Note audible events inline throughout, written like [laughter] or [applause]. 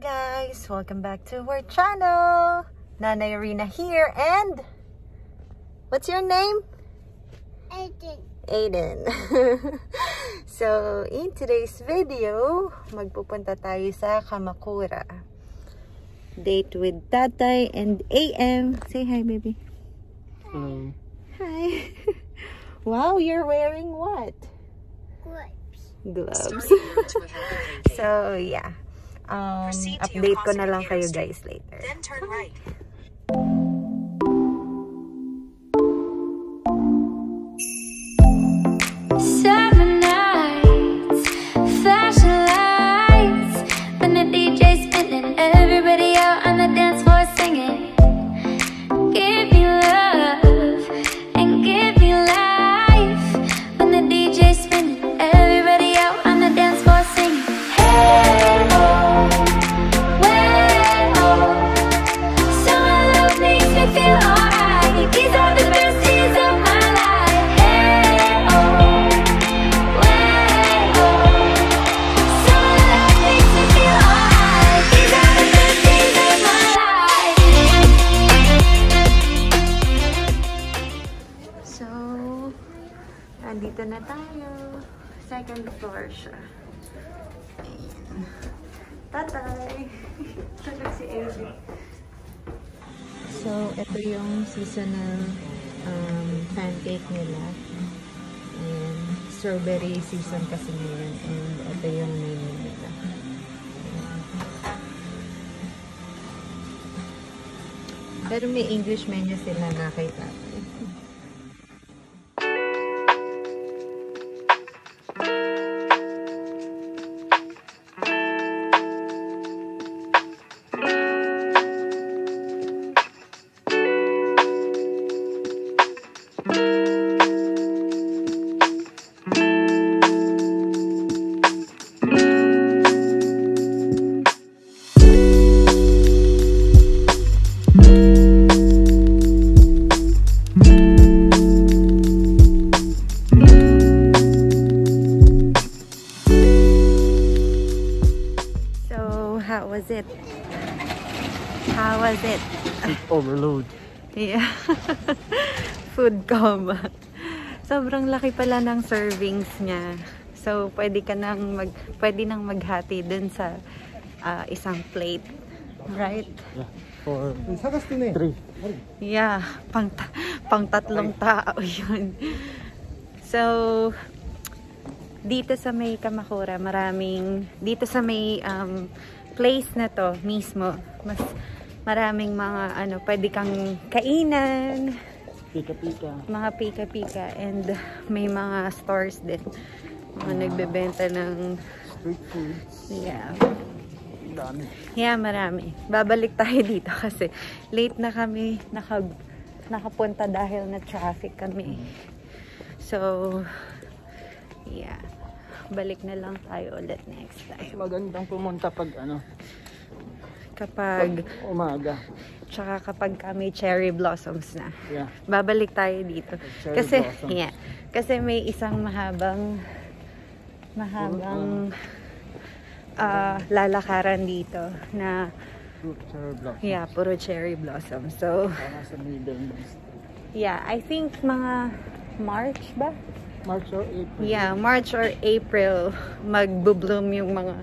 guys! Welcome back to our channel! Nana Rina here and... What's your name? Aiden. Aiden. [laughs] so, in today's video, magpupunta tayo sa Kamakura. Date with Tatay and AM. Say hi, baby. Hello. Hi. [laughs] wow, you're wearing what? Grapes. Gloves. [laughs] so, yeah. Um, update ko na lang kayo guys later. Then turn right. Na tayo. Second floor siya. Ayan. Tatay! [laughs] Tulog si Evie. So, ito yung seasonal um, pancake nila. Ayan. Strawberry season kasi ngayon. And ito yung menu nila. Pero may English menu sila nakita. So, it? How was it? Overload. Yeah. [laughs] Food coma. Sobrang laki pala ng servings niya. So, pwede ka nang mag, pwede nang maghati dun sa ah, isang plate. Right? Yeah. For three. Yeah. Pang, ta- pang tatlong tao [laughs] yun. So, dito sa may Kamakura, maraming, dito sa may um, place na to mismo, mas maraming mga ano, pwede kang kainan, Pika-pika. mga pika-pika, and may mga stores din. Mga nagbebenta ng, Street food. yeah. Dami. Yeah, marami. Babalik tayo dito kasi late na kami naka, nakapunta dahil na traffic kami. So, yeah. Balik na lang tayo ulit next Mas time. magandang pumunta pag ano, Kapag, umaga. tsaka kapag kami cherry blossoms na. Yeah. Babalik tayo dito. Cherry Kasi, blossoms. yeah. Kasi may isang mahabang, mahabang ah, lalakaran dito na, Fruit cherry blossom. yeah, puro cherry blossom. So. Yeah, I think mga March ba? March or April. Yeah, March or April magbo-bloom yung mga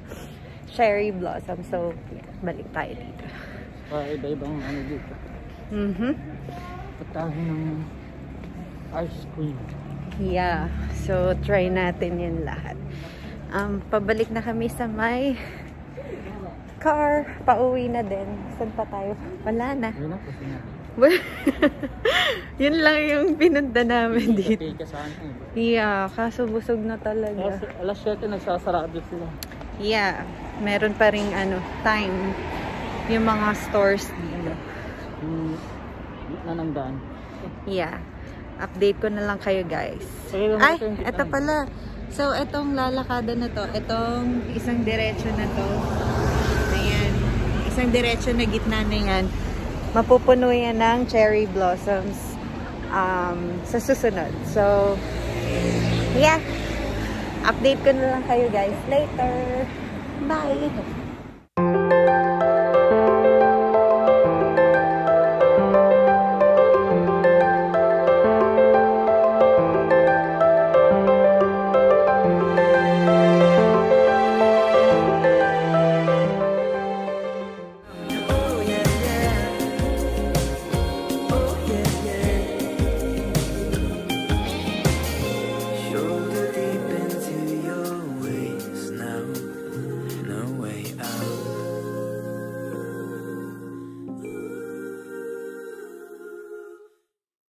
cherry blossom. So, yeah, balik tayo dito. Para iba-ibang ano dito. Mhm. Patahin ng ice cream. Yeah. So, try natin yun lahat. Um, pabalik na kami sa may car. Pauwi na din. Saan pa tayo? Wala na. Yun na. [laughs] yun lang yung pinunta namin dito. Yeah, kaso busog na talaga. Alas, alas 7 nagsasarado sila. Yeah, meron pa ring ano, time yung mga stores dito. Ng daan. Yeah. Update ko na lang kayo guys. Ay, eto pala. So, etong lalakada na to, etong isang diretso na to. Ayan. Isang diretso na gitna na yan. Mapupuno yan ng cherry blossoms um, sa susunod. So, yeah. Update ko na lang kayo guys later. Bye!